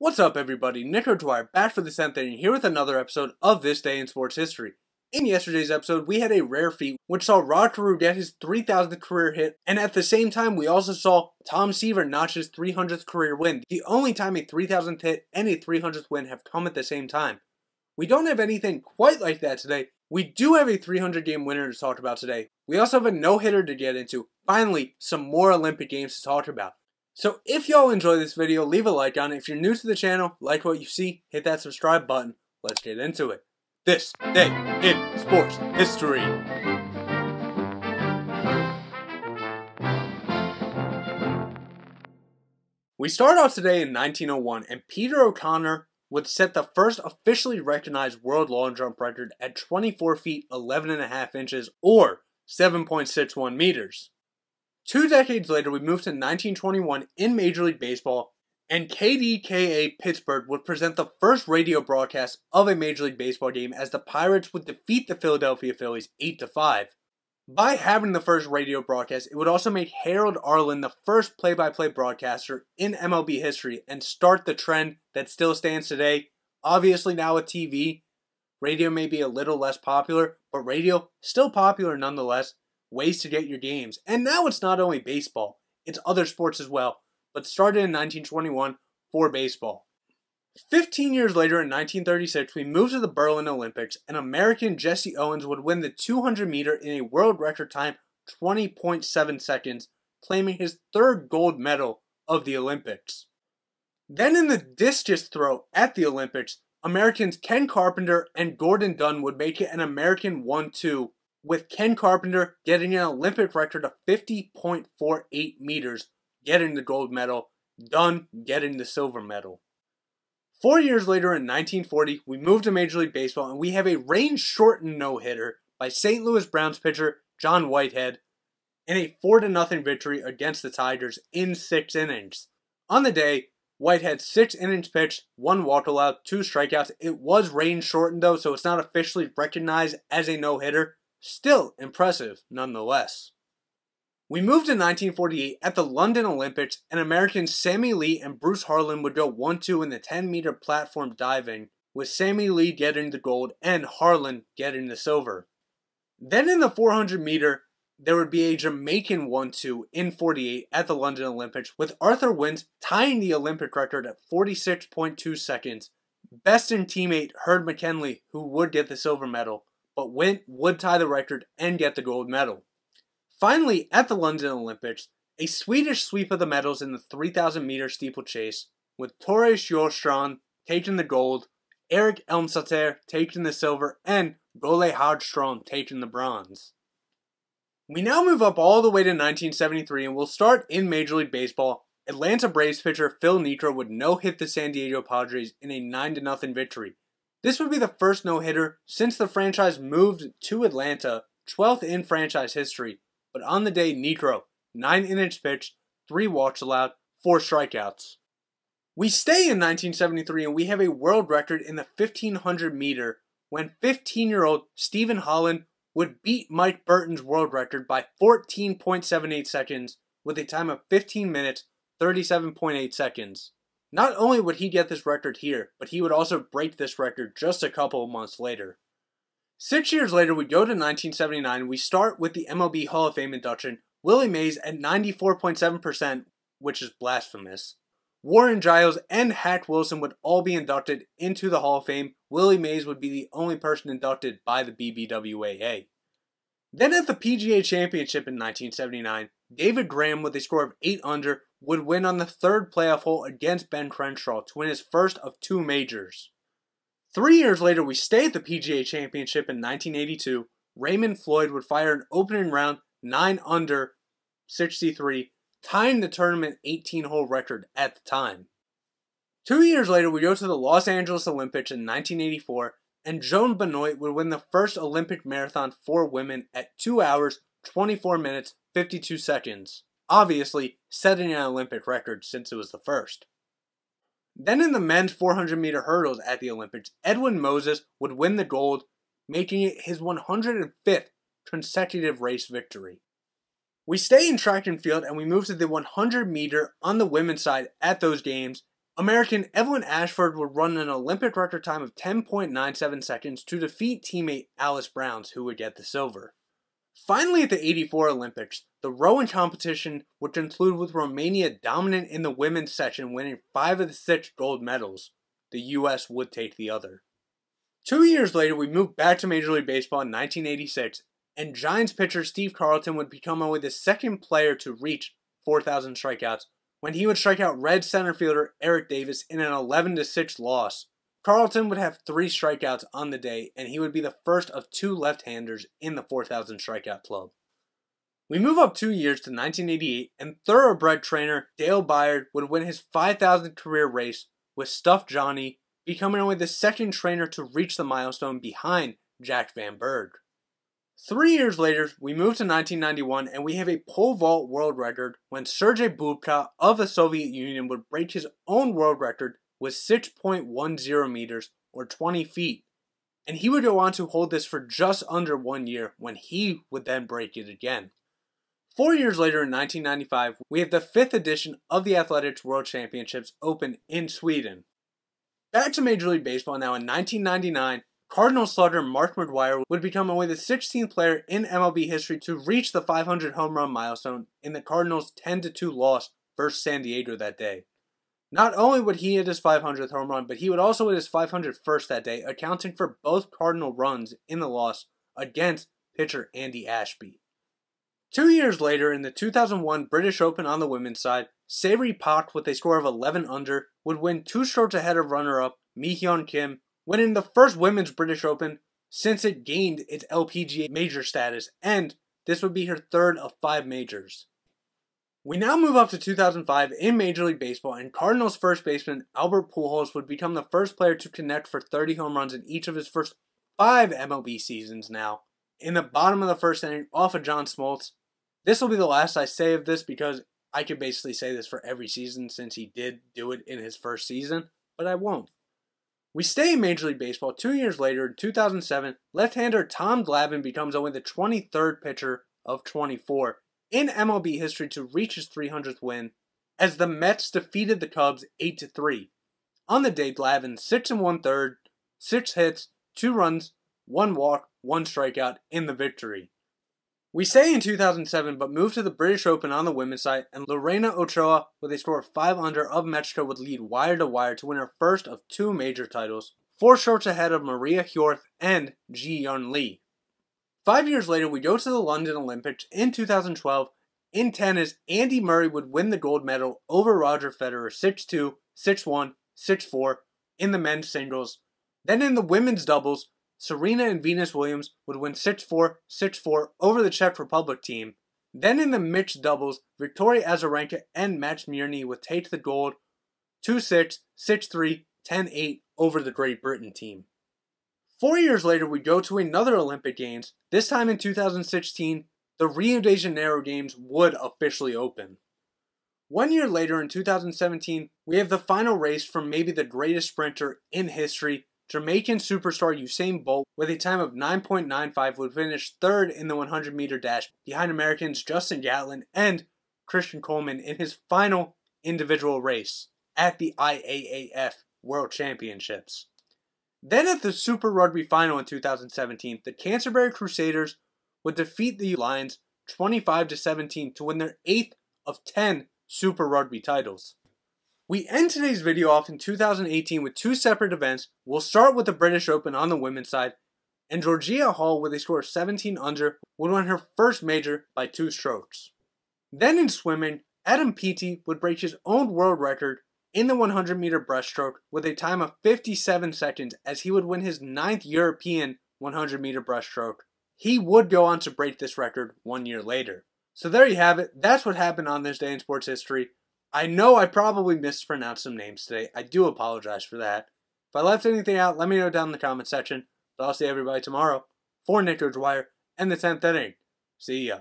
What's up, everybody? Nick O'Dwyer back for the 10th inning here with another episode of This Day in Sports History. In yesterday's episode, we had a rare feat which saw Rod Carew get his 3,000th career hit, and at the same time, we also saw Tom Seaver notch his 300th career win, the only time a 3,000th hit and a 300th win have come at the same time. We don't have anything quite like that today. We do have a 300 game winner to talk about today. We also have a no hitter to get into. Finally, some more Olympic games to talk about. So if y'all enjoy this video, leave a like on it. If you're new to the channel, like what you see, hit that subscribe button. Let's get into it. This day in sports history. We start off today in 1901, and Peter O'Connor would set the first officially recognized world long jump record at 24 feet 11 and a half inches or 7.61 meters. Two decades later, we moved to 1921 in Major League Baseball, and KDKA Pittsburgh would present the first radio broadcast of a Major League Baseball game as the Pirates would defeat the Philadelphia Phillies 8 to 5. By having the first radio broadcast, it would also make Harold Arlin the first play by play broadcaster in MLB history and start the trend that still stands today. Obviously, now with TV, radio may be a little less popular, but radio still popular nonetheless ways to get your games. And now it's not only baseball, it's other sports as well, but started in 1921 for baseball. 15 years later in 1936, we moved to the Berlin Olympics, and American Jesse Owens would win the 200 meter in a world record time 20.7 seconds, claiming his third gold medal of the Olympics. Then in the discus throw at the Olympics, Americans Ken Carpenter and Gordon Dunn would make it an American 1 2 with Ken Carpenter getting an Olympic record of 50.48 meters, getting the gold medal, Dunn getting the silver medal. Four years later in 1940, we moved to Major League Baseball and we have a range shortened no hitter by St. Louis Browns pitcher John Whitehead in a 4 0 victory against the Tigers in six innings. On the day, Whitehead six innings pitched, one walk allowed, two strikeouts. It was range shortened though, so it's not officially recognized as a no hitter. Still impressive nonetheless. We moved to 1948 at the London Olympics, and Americans Sammy Lee and Bruce Harlan would go 1 2 in the 10 meter platform diving, with Sammy Lee getting the gold and Harlan getting the silver. Then in the 400 meter, there would be a Jamaican 1 2 in 48 at the London Olympics, with Arthur Wint tying the Olympic record at 46.2 seconds. Best in teammate Herb McKenley, who would get the silver medal, but Wint would tie the record and get the gold medal. Finally, at the London Olympics, a Swedish sweep of the medals in the 3,000 meter steeplechase, with Tore Sjöstrand taking the gold, Erik Elmsäter taking the silver, and Göte Hagström taking the bronze. We now move up all the way to 1973 and we'll start in Major League Baseball. Atlanta Braves pitcher Phil Niekro would no hit the San Diego Padres in a 9 0 victory. This would be the first no hitter since the franchise moved to Atlanta, 12th in franchise history. But on the day, Niekro, 9 innings pitched, 3 walks allowed, 4 strikeouts. We stay in 1973 and we have a world record in the 1500 meter when 15 year old Stephen Holland would beat Mike Burton's world record by 14.78 seconds with a time of 15 minutes, 37.8 seconds. Not only would he get this record here, but he would also break this record just a couple of months later. Six years later, we go to 1979. We start with the MLB Hall of Fame induction. Willie Mays at 94.7%, which is blasphemous. Warren Giles and Hack Wilson would all be inducted into the Hall of Fame. Willie Mays would be the only person inducted by the BBWAA. Then at the PGA Championship in 1979, David Graham with a score of 8 under would win on the third playoff hole against Ben Crenshaw to win his first of two majors. Three years later, we stay at the PGA Championship in 1982. Raymond Floyd would fire an opening round 9 under 63, tying the tournament 18 hole record at the time. Two years later, we go to the Los Angeles Olympics in 1984, and Joan Benoit would win the first Olympic marathon for women at 2 hours, 24 minutes, 52 seconds obviously setting an Olympic record since it was the first. Then in the men's 400 meter hurdles at the Olympics, Edwin Moses would win the gold, making it his 105th consecutive race victory. We stay in track and field and we move to the 100 meter on the women's side at those games. American Evelyn Ashford would run an Olympic record time of 10.97 seconds to defeat teammate Alice Browns, who would get the silver. Finally, at the 84 Olympics, the rowing competition would conclude with Romania dominant in the women's section, winning five of the six gold medals. The U.S. would take the other. Two years later, we moved back to Major League Baseball in 1986, and Giants pitcher Steve Carlton would become only the second player to reach 4,000 strikeouts when he would strike out Red center fielder Eric Davis in an 11 6 loss. Carlton would have three strikeouts on the day, and he would be the first of two left handers in the 4,000 strikeout club. We move up two years to 1988, and thoroughbred trainer Dale Baird would win his 5,000 career race with Stuff Johnny, becoming only the second trainer to reach the milestone behind Jack Van Berg. Three years later, we move to 1991 and we have a pole vault world record when Sergei Bubka of the Soviet Union would break his own world record with 6.10 meters or 20 feet. And he would go on to hold this for just under one year when he would then break it again. Four years later in 1995, we have the fifth edition of the Athletics World Championships open in Sweden. Back to Major League Baseball now in 1999, Cardinal slugger Mark McGwire would become only the 16th player in MLB history to reach the 500 home run milestone in the Cardinals' 10-2 loss versus San Diego that day. Not only would he hit his 500th home run, but he would also hit his 501st that day, accounting for both Cardinal runs in the loss against pitcher Andy Ashby. Two years later, in the 2001 British Open on the women's side, Se Ri Pak, with a score of 11 under, would win two strokes ahead of runner-up Mi Hyun Kim winning the first Women's British Open since it gained its LPGA major status, and this would be her third of five majors. We now move up to 2005 in Major League Baseball, and Cardinals first baseman Albert Pujols would become the first player to connect for 30 home runs in each of his first five MLB seasons now. In the bottom of the first inning, off of John Smoltz. This will be the last I say of this because I could basically say this for every season since he did do it in his first season, but I won't. We stay in Major League Baseball. Two years later, in 2007, left-hander Tom Glavine becomes only the 23rd pitcher of 24 in MLB history to reach his 300th win, as the Mets defeated the Cubs 8 3. On the day, Glavine six and one third, six hits, two runs, one walk, one strikeout in the victory. We say in 2007, but move to the British Open on the women's side, and Lorena Ochoa, with a score of 5 under of Mexico, would lead wire to wire to win her first of two major titles, four strokes ahead of Maria Hjorth and Jee Young Lee. Five years later, we go to the London Olympics in 2012. In tennis, Andy Murray would win the gold medal over Roger Federer 6 2, 6 1, 6 4 in the men's singles. Then in the women's doubles, Serena and Venus Williams would win 6 4, 6 4 over the Czech Republic team. Then in the mixed doubles, Victoria Azarenka and Max Mirnyi would take the gold 2 6, 6 3, 10 8 over the Great Britain team. Four years later, we go to another Olympic Games. This time in 2016, the Rio de Janeiro Games would officially open. One year later, in 2017, we have the final race from maybe the greatest sprinter in history, Jamaican superstar Usain Bolt, with a time of 9.95, would finish third in the 100 meter dash behind Americans Justin Gatlin and Christian Coleman in his final individual race at the IAAF World Championships. Then at the Super Rugby final in 2017, the Canterbury Crusaders would defeat the Lions 25 to 17 to win their 8th of 10 Super Rugby titles. We end today's video off in 2018 with two separate events. We'll start with the British Open on the women's side, and Georgia Hall, with a score of 17 under, would win her first major by two strokes. Then in swimming, Adam Peaty would break his own world record in the 100 meter breaststroke with a time of 57 seconds as he would win his ninth European 100 meter breaststroke. He would go on to break this record one year later. So there you have it. That's what happened on this day in sports history. I know I probably mispronounced some names today. I do apologize for that. If I left anything out, let me know down in the comment section. But I'll see everybody tomorrow for Nick Dwyer and the 10th inning. See ya.